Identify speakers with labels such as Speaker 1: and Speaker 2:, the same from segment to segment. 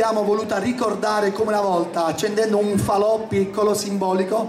Speaker 1: l'abbiamo voluta ricordare come una volta, accendendo un falò piccolo, simbolico,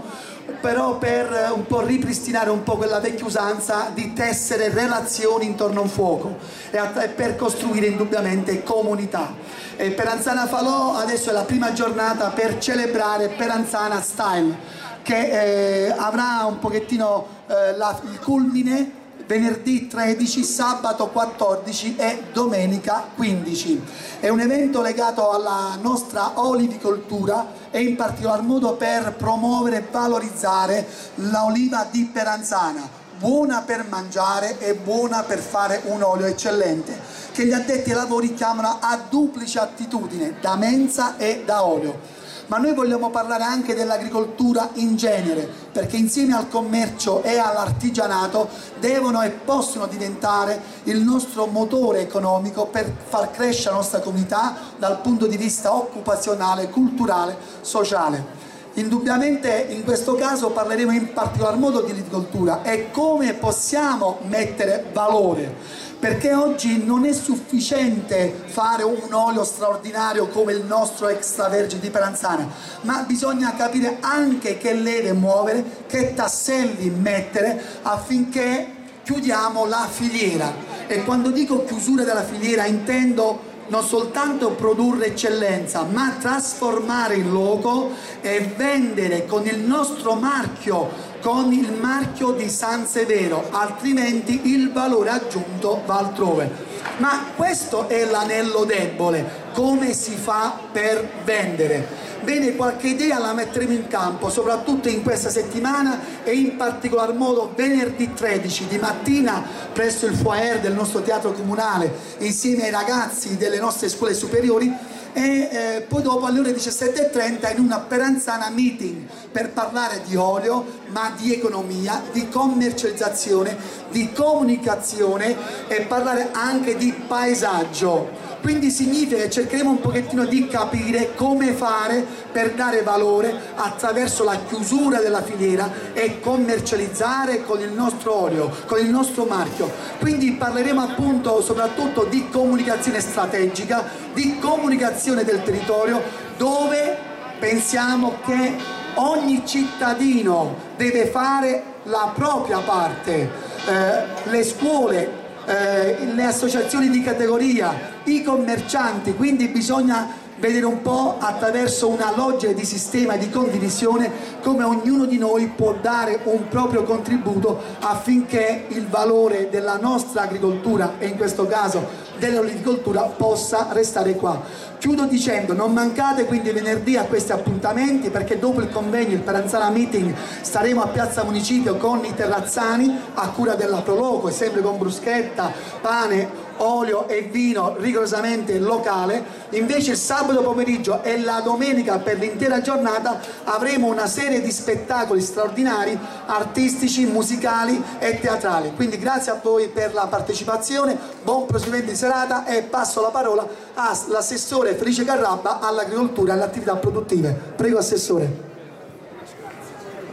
Speaker 1: però per un po' ripristinare un po' quella vecchia usanza di tessere relazioni intorno a un fuoco e per costruire indubbiamente comunità. E per Anzana Falò adesso è la prima giornata per celebrare per Anzana Style che eh, avrà un pochettino eh, la, il culmine venerdì 13, sabato 14 e domenica 15. È un evento legato alla nostra olivicoltura e in particolar modo per promuovere e valorizzare l'oliva di Peranzana, buona per mangiare e buona per fare un olio eccellente, che gli addetti ai lavori chiamano a duplice attitudine, da mensa e da olio ma noi vogliamo parlare anche dell'agricoltura in genere, perché insieme al commercio e all'artigianato devono e possono diventare il nostro motore economico per far crescere la nostra comunità dal punto di vista occupazionale, culturale, sociale. Indubbiamente in questo caso parleremo in particolar modo di agricoltura e come possiamo mettere valore perché oggi non è sufficiente fare un olio straordinario come il nostro extravergine di Peranzana, ma bisogna capire anche che leve muovere, che tasselli mettere affinché chiudiamo la filiera. E quando dico chiusura della filiera intendo non soltanto produrre eccellenza, ma trasformare il logo e vendere con il nostro marchio con il marchio di San Severo, altrimenti il valore aggiunto va altrove. Ma questo è l'anello debole, come si fa per vendere? Bene, qualche idea la metteremo in campo, soprattutto in questa settimana e in particolar modo venerdì 13 di mattina presso il foyer del nostro teatro comunale, insieme ai ragazzi delle nostre scuole superiori e eh, poi dopo alle ore 17.30 in una peranzana meeting per parlare di olio, ma di economia, di commercializzazione, di comunicazione e parlare anche di paesaggio quindi significa che cercheremo un pochettino di capire come fare per dare valore attraverso la chiusura della filiera e commercializzare con il nostro olio, con il nostro marchio. Quindi parleremo appunto soprattutto di comunicazione strategica, di comunicazione del territorio dove pensiamo che ogni cittadino deve fare la propria parte. Eh, le scuole eh, le associazioni di categoria, i commercianti, quindi bisogna vedere un po' attraverso una logica di sistema di condivisione come ognuno di noi può dare un proprio contributo affinché il valore della nostra agricoltura e in questo caso dell'olivicoltura possa restare qua. Chiudo dicendo non mancate quindi venerdì a questi appuntamenti perché dopo il convegno, il Peranzana Meeting, staremo a Piazza Municipio con i terrazzani a cura della Proloco e sempre con bruschetta, pane, olio e vino rigorosamente locale, invece sabato pomeriggio e la domenica per l'intera giornata avremo una serie di spettacoli straordinari, artistici, musicali e teatrali. Quindi grazie a voi per la partecipazione, buon proseguimento di serata e passo la parola all'assessore Felice Carrabba all'agricoltura e alle attività produttive. Prego Assessore.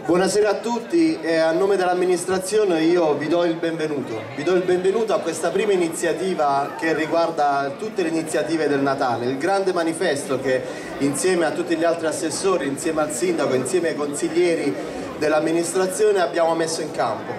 Speaker 2: Buonasera a tutti e a nome dell'amministrazione io vi do il benvenuto. Vi do il benvenuto a questa prima iniziativa che riguarda tutte le iniziative del Natale, il grande manifesto che insieme a tutti gli altri assessori, insieme al sindaco, insieme ai consiglieri dell'amministrazione abbiamo messo in campo.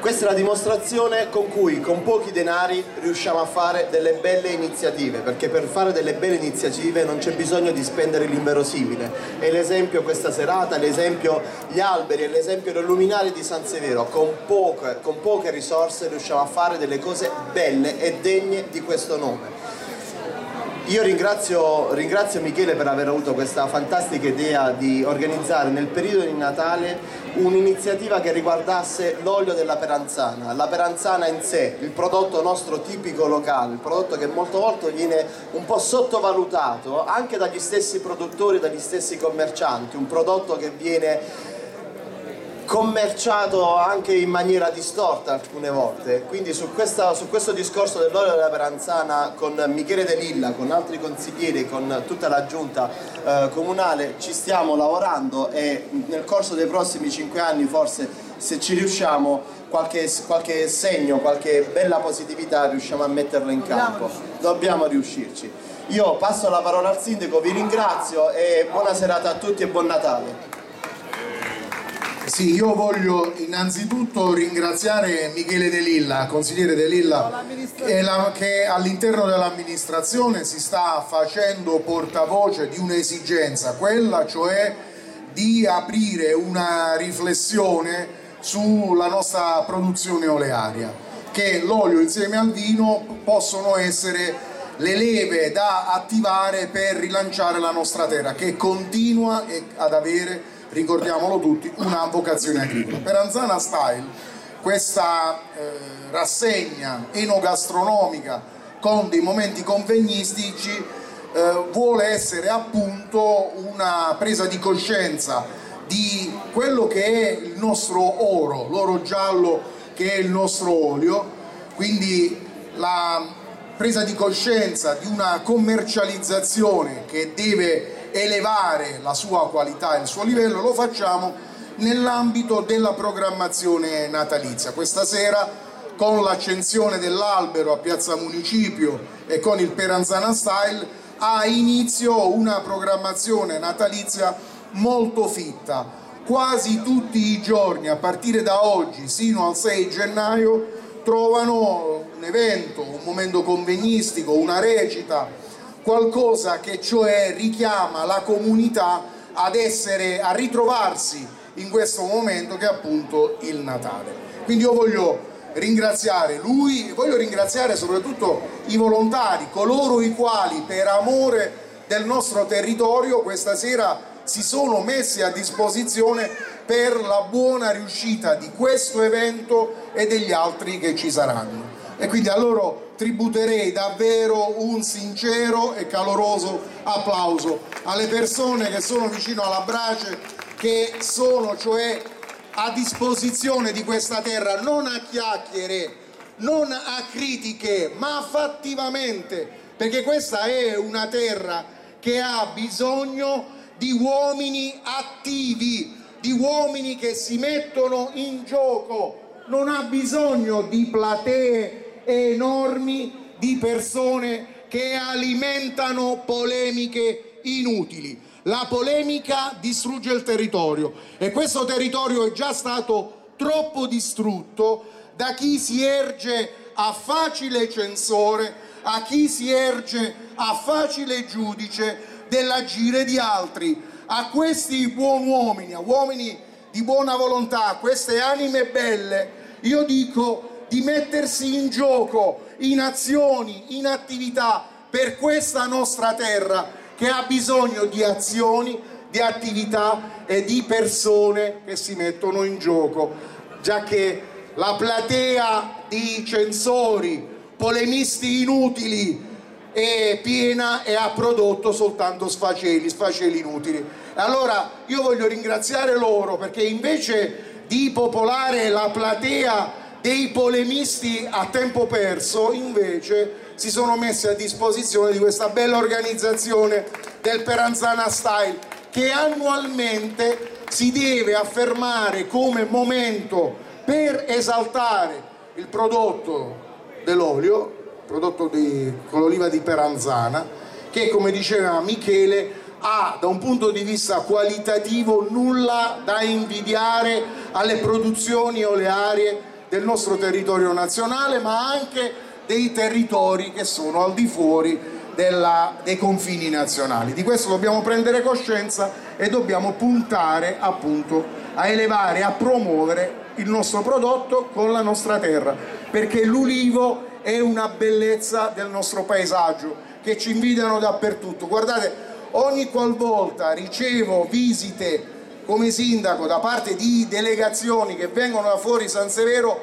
Speaker 2: Questa è la dimostrazione con cui con pochi denari riusciamo a fare delle belle iniziative, perché per fare delle belle iniziative non c'è bisogno di spendere l'inverosimile. È l'esempio questa serata, l'esempio gli alberi, l'esempio del luminare di San Severo. Con poche, con poche risorse riusciamo a fare delle cose belle e degne di questo nome. Io ringrazio, ringrazio, Michele per aver avuto questa fantastica idea di organizzare nel periodo di Natale un'iniziativa che riguardasse l'olio della peranzana, la peranzana in sé, il prodotto nostro tipico locale, il prodotto che molte volte viene un po' sottovalutato anche dagli stessi produttori, dagli stessi commercianti, un prodotto che viene commerciato anche in maniera distorta alcune volte, quindi su, questa, su questo discorso dell'olio della peranzana con Michele De Lilla, con altri consiglieri, con tutta la giunta eh, comunale ci stiamo lavorando e nel corso dei prossimi cinque anni forse se ci riusciamo qualche, qualche segno, qualche bella positività riusciamo a metterlo in campo, dobbiamo riuscirci. Io passo la parola al sindaco, vi ringrazio e buona serata a tutti e buon Natale.
Speaker 3: Sì, io voglio innanzitutto ringraziare Michele De Lilla, consigliere De Lilla, che, che all'interno dell'amministrazione si sta facendo portavoce di un'esigenza, quella cioè di aprire una riflessione sulla nostra produzione olearia, che l'olio insieme al vino possono essere le leve da attivare per rilanciare la nostra terra che continua ad avere ricordiamolo tutti, una vocazione agricola. Per Anzana Style questa eh, rassegna enogastronomica con dei momenti convegnistici eh, vuole essere appunto una presa di coscienza di quello che è il nostro oro, l'oro giallo che è il nostro olio, quindi la presa di coscienza di una commercializzazione che deve elevare la sua qualità e il suo livello lo facciamo nell'ambito della programmazione natalizia. Questa sera con l'accensione dell'albero a Piazza Municipio e con il Peranzana Style ha inizio una programmazione natalizia molto fitta. Quasi tutti i giorni a partire da oggi sino al 6 gennaio trovano un evento, un momento convegnistico, una recita, qualcosa che cioè richiama la comunità ad essere, a ritrovarsi in questo momento che è appunto il Natale. Quindi io voglio ringraziare lui voglio ringraziare soprattutto i volontari, coloro i quali per amore del nostro territorio questa sera si sono messi a disposizione per la buona riuscita di questo evento e degli altri che ci saranno. E quindi a loro tributerei davvero un sincero e caloroso applauso alle persone che sono vicino alla brace, che sono cioè a disposizione di questa terra, non a chiacchiere, non a critiche, ma fattivamente, perché questa è una terra che ha bisogno di uomini attivi, di uomini che si mettono in gioco, non ha bisogno di platee enormi di persone che alimentano polemiche inutili. La polemica distrugge il territorio e questo territorio è già stato troppo distrutto da chi si erge a facile censore, a chi si erge a facile giudice dell'agire di altri. A questi buoni uomini, a uomini di buona volontà, a queste anime belle, io dico di mettersi in gioco in azioni, in attività per questa nostra terra che ha bisogno di azioni, di attività e di persone che si mettono in gioco, già che la platea di censori, polemisti inutili è piena e ha prodotto soltanto sfaceli, sfaceli inutili. Allora io voglio ringraziare loro perché invece di popolare la platea dei polemisti a tempo perso invece si sono messi a disposizione di questa bella organizzazione del Peranzana Style che annualmente si deve affermare come momento per esaltare il prodotto dell'olio, prodotto di, con l'oliva di Peranzana, che come diceva Michele ha da un punto di vista qualitativo nulla da invidiare alle produzioni olearie del nostro territorio nazionale ma anche dei territori che sono al di fuori della, dei confini nazionali. Di questo dobbiamo prendere coscienza e dobbiamo puntare appunto a elevare, a promuovere il nostro prodotto con la nostra terra, perché l'ulivo è una bellezza del nostro paesaggio che ci invidiano dappertutto. Guardate, ogni qualvolta ricevo visite come sindaco da parte di delegazioni che vengono da fuori San Severo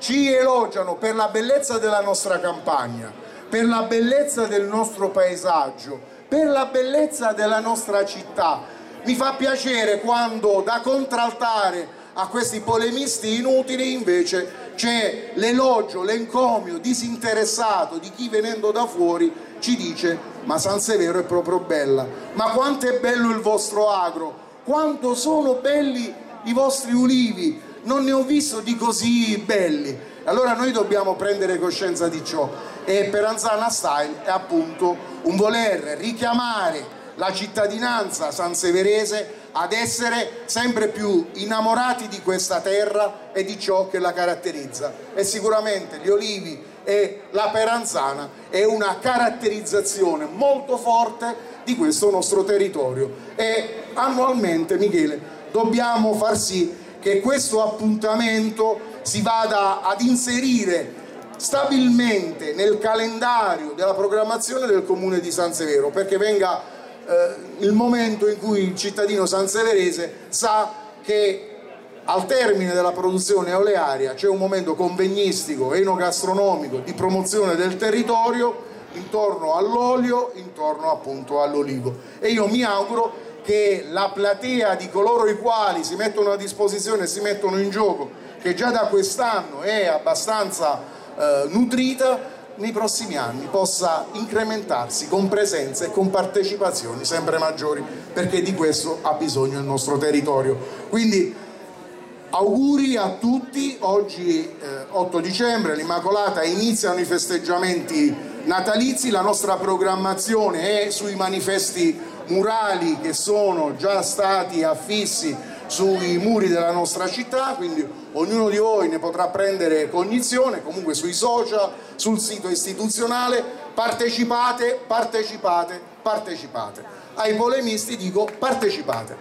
Speaker 3: ci elogiano per la bellezza della nostra campagna, per la bellezza del nostro paesaggio, per la bellezza della nostra città. Mi fa piacere quando da contraltare a questi polemisti inutili invece c'è l'elogio, l'encomio disinteressato di chi venendo da fuori ci dice ma San Severo è proprio bella, ma quanto è bello il vostro agro, quanto sono belli i vostri ulivi, non ne ho visto di così belli. Allora noi dobbiamo prendere coscienza di ciò. E Peranzana Style è appunto un voler richiamare la cittadinanza sanseverese ad essere sempre più innamorati di questa terra e di ciò che la caratterizza. E sicuramente gli olivi e la peranzana è una caratterizzazione molto forte di questo nostro territorio. E annualmente Michele dobbiamo far sì che questo appuntamento si vada ad inserire stabilmente nel calendario della programmazione del comune di San Severo perché venga eh, il momento in cui il cittadino sanseverese sa che al termine della produzione olearia c'è un momento convegnistico, enogastronomico, di promozione del territorio intorno all'olio, intorno appunto all'olivo. E io mi auguro che la platea di coloro i quali si mettono a disposizione si mettono in gioco, che già da quest'anno è abbastanza eh, nutrita, nei prossimi anni possa incrementarsi con presenze e con partecipazioni sempre maggiori, perché di questo ha bisogno il nostro territorio. Quindi auguri a tutti, oggi eh, 8 dicembre, l'Immacolata, iniziano i festeggiamenti natalizi, la nostra programmazione è sui manifesti murali che sono già stati affissi sui muri della nostra città, quindi ognuno di voi ne potrà prendere cognizione, comunque sui social, sul sito istituzionale, partecipate, partecipate, partecipate. Ai polemisti dico partecipate.